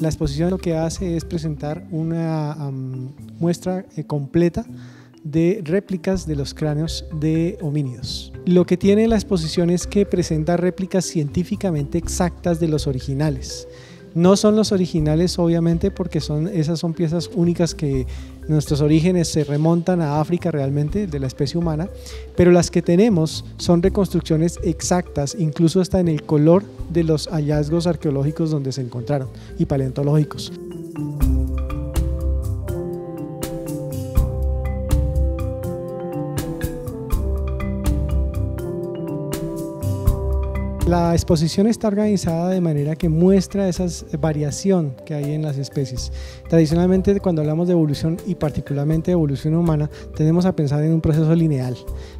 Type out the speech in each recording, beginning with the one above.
La exposición lo que hace es presentar una muestra eh, completa de réplicas de los cráneos de homínidos. Lo que tiene la exposición es que presenta réplicas científicamente exactas de los originales. No son los originales, obviamente, porque esas son piezas únicas que nuestros orígenes se remontan a África realmente, de la especie humana, pero las que tenemos son reconstrucciones exactas, incluso hasta en el color de los hallazgos arqueológicos donde se encontraron y paleontológicos. La exposición está organizada de manera que muestra esa variación que hay en las especies. Tradicionalmente cuando hablamos de evolución y particularmente de evolución humana, tenemos a pensar en un proceso lineal,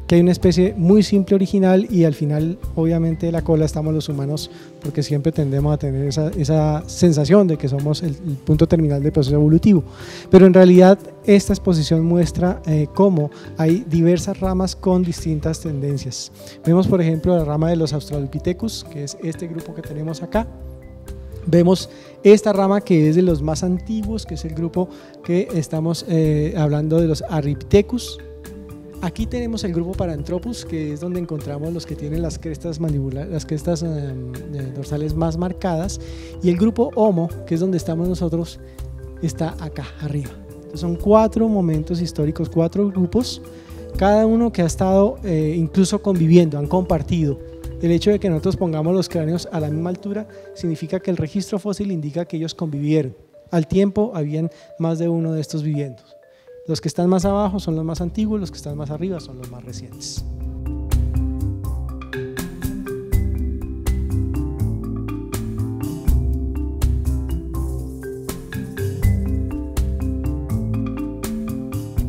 que hay una especie muy simple original y al final obviamente la cola estamos los humanos porque siempre tendemos a tener esa, sensación de que somos el, punto terminal del proceso evolutivo. Pero en realidad esta exposición muestra eh, cómo hay diversas ramas con distintas tendencias. Vemos por ejemplo la rama de los Australopithecus, que es este grupo que tenemos acá. Vemos esta rama que es de los más antiguos, que es el grupo que estamos eh, hablando de los Aripithecus, Aquí tenemos el grupo Paranthropus, que es donde encontramos los que tienen las crestas mandibulares, las crestas eh, eh, dorsales más marcadas, y el grupo Homo, que es donde estamos nosotros, está acá arriba. Son cuatro momentos históricos, cuatro grupos, cada uno que ha estado eh, incluso conviviendo, han compartido. El hecho de que nosotros pongamos los cráneos a la misma altura significa que el registro fósil indica que ellos convivieron. Al tiempo habían más de uno de estos viviendo. Los que están más abajo son los más antiguos, los que están más arriba son los más recientes.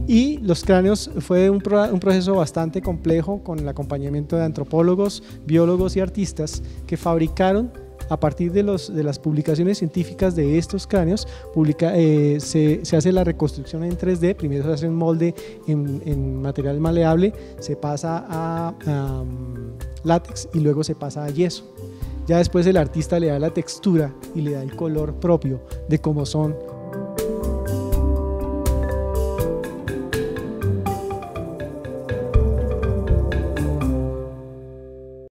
Y los cráneos fue un, proceso bastante complejo con el acompañamiento de antropólogos, biólogos y artistas que fabricaron a partir de, los, de las publicaciones científicas de estos cráneos, publica, eh, se, se, hace la reconstrucción en 3D, primero se hace un molde en, en material maleable, se pasa a, látex y luego se pasa a yeso. Ya después el artista le da la textura y le da el color propio de cómo son